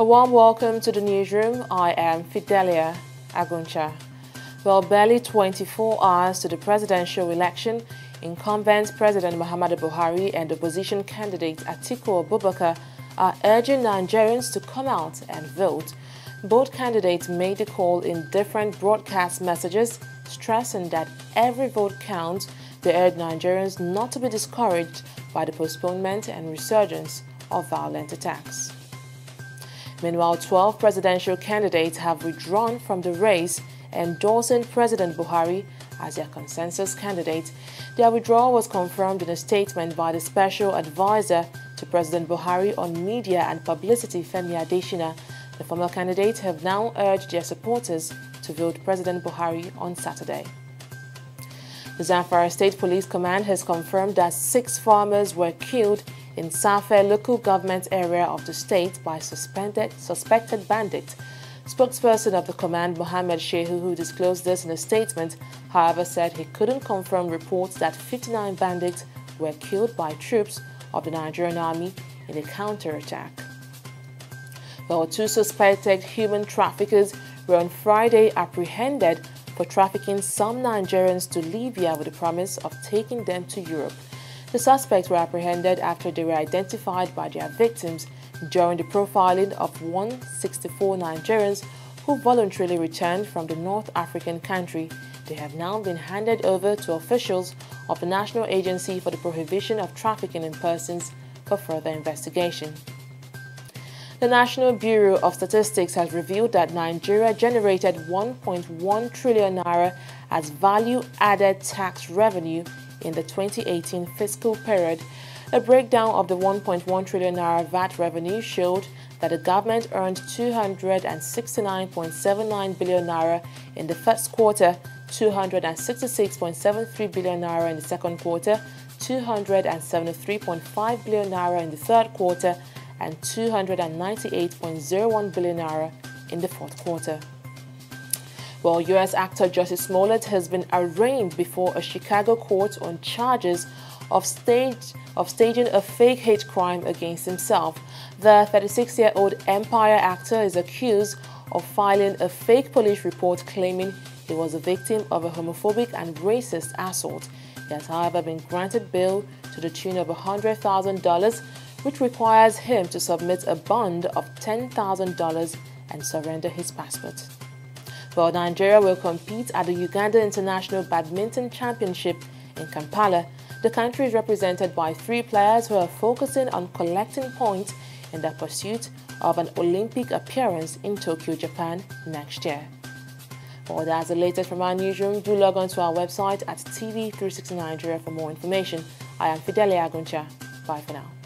A warm welcome to the newsroom. I am Fidelia Aguncha. Well, barely 24 hours to the presidential election, incumbent President Muhammadu Buhari and opposition candidate Atiku Abubakar are urging Nigerians to come out and vote. Both candidates made the call in different broadcast messages, stressing that every vote counts. They urge Nigerians not to be discouraged by the postponement and resurgence of violent attacks. Meanwhile, 12 presidential candidates have withdrawn from the race, endorsing President Buhari as their consensus candidate. Their withdrawal was confirmed in a statement by the special advisor to President Buhari on media and publicity, Femi Adesina. The former candidates have now urged their supporters to vote President Buhari on Saturday. The Zamfara State Police Command has confirmed that six farmers were killed in Tsafe local government area of the state by suspended, suspected bandits. Spokesperson of the command, Mohammed Shehu, who disclosed this in a statement, however, said he couldn't confirm reports that 59 bandits were killed by troops of the Nigerian army in a counterattack. Well, two suspected human traffickers were on Friday apprehended for trafficking some Nigerians to Libya with the promise of taking them to Europe. The suspects were apprehended after they were identified by their victims during the profiling of 164 Nigerians who voluntarily returned from the North African country. They have now been handed over to officials of the National Agency for the Prohibition of Trafficking in Persons for further investigation. The National Bureau of Statistics has revealed that Nigeria generated 1.1 trillion naira as value-added tax revenue in the 2018 fiscal period. A breakdown of the 1.1 trillion naira VAT revenue showed that the government earned 269.79 billion naira in the first quarter, 266.73 billion naira in the second quarter, 273.5 billion naira in the third quarter, and 298.01 billion naira in the fourth quarter. Well, U.S. actor Jussie Smollett has been arraigned before a Chicago court on charges of, stage, of staging a fake hate crime against himself. The 36-year-old Empire actor is accused of filing a fake police report claiming he was a victim of a homophobic and racist assault. He has, however, been granted bail to the tune of $100,000, which requires him to submit a bond of $10,000 and surrender his passport. Well, Nigeria will compete at the Uganda International Badminton Championship in Kampala. The country is represented by three players who are focusing on collecting points in the pursuit of an Olympic appearance in Tokyo, Japan next year. Well, that's the latest from our newsroom. Do log on to our website at TV360 Nigeria for more information. I am Fidelia Aguncha. Bye for now.